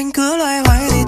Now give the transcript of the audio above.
anh cứ loay hoay